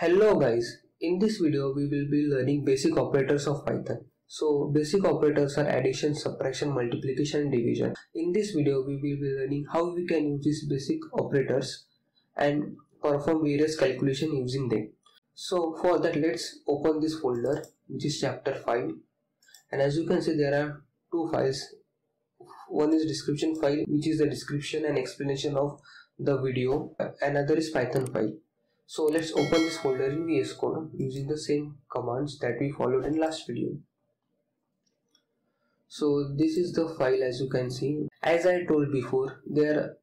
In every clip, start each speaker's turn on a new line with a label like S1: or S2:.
S1: Hello guys, in this video we will be learning basic operators of Python. So basic operators are addition, subtraction, multiplication and division. In this video we will be learning how we can use these basic operators and perform various calculation using them. So for that let's open this folder which is chapter 5 and as you can see there are two files. One is description file which is the description and explanation of the video. Another is Python file. So let's open this folder in VS Code using the same commands that we followed in last video. So this is the file as you can see. As I told before, there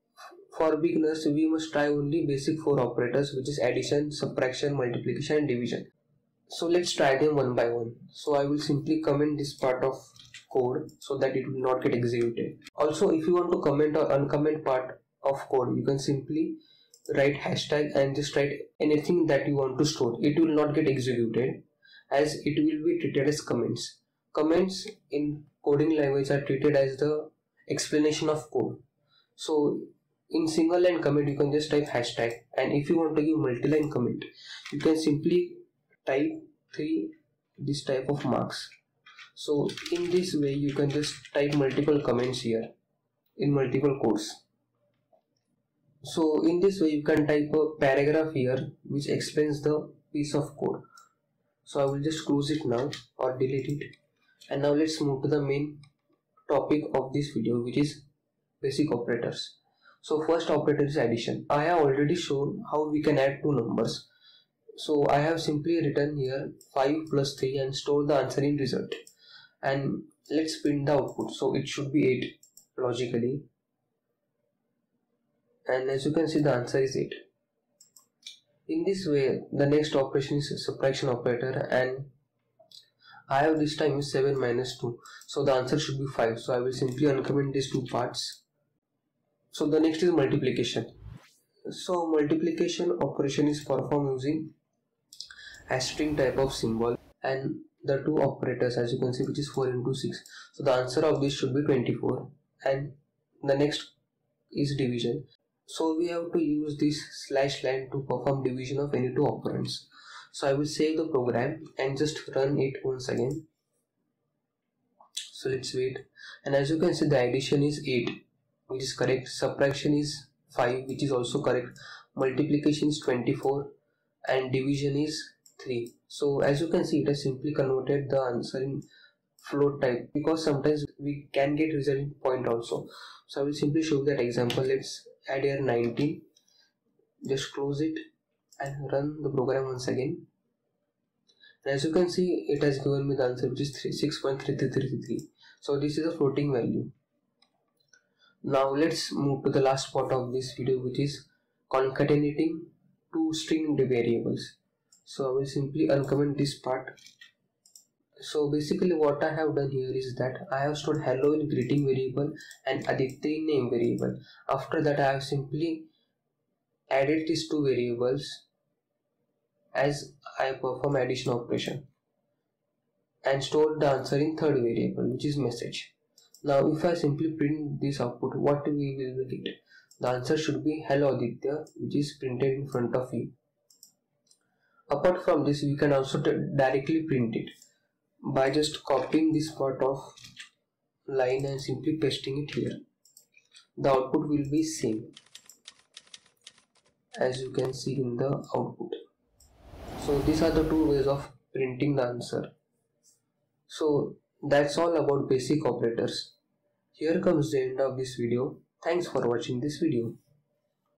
S1: for beginners we must try only basic four operators which is addition, subtraction, multiplication and division. So let's try them one by one. So I will simply comment this part of code so that it will not get executed. Also if you want to comment or uncomment part of code you can simply write hashtag and just write anything that you want to store. It will not get executed as it will be treated as comments. Comments in coding language are treated as the explanation of code. So in single line comment you can just type hashtag. And if you want to give multi-line comment you can simply type three this type of marks. So in this way you can just type multiple comments here in multiple codes so in this way you can type a paragraph here which explains the piece of code. So I will just close it now or delete it. And now let's move to the main topic of this video which is basic operators. So first operator is addition. I have already shown how we can add two numbers. So I have simply written here 5 plus 3 and store the answer in result. And let's print the output. So it should be 8 logically and as you can see the answer is 8 in this way the next operation is subtraction operator and I have this time is 7 minus 2 so the answer should be 5 so I will simply uncomment these two parts. So the next is multiplication. So multiplication operation is performed using a string type of symbol and the two operators as you can see which is 4 into 6 so the answer of this should be 24 and the next is division so we have to use this slash line to perform division of any two operands. So I will save the program and just run it once again. So let's wait. And as you can see the addition is 8 which is correct. Subtraction is 5 which is also correct. Multiplication is 24 and division is 3. So as you can see it has simply converted the answer in float type because sometimes we can get result in point also. So I will simply show that example. Let's add here 19 just close it and run the program once again. And as you can see it has given me the answer which is 6.3333 so this is a floating value. Now let's move to the last part of this video which is concatenating two string variables. So I will simply uncomment this part so basically what I have done here is that I have stored hello in greeting variable and Aditya in name variable. After that I have simply added these two variables as I perform addition operation and stored the answer in third variable which is message. Now if I simply print this output what we will get? The answer should be hello Aditya which is printed in front of you. Apart from this we can also directly print it by just copying this part of line and simply pasting it here the output will be same as you can see in the output. So these are the two ways of printing the answer. So that's all about basic operators. Here comes the end of this video. Thanks for watching this video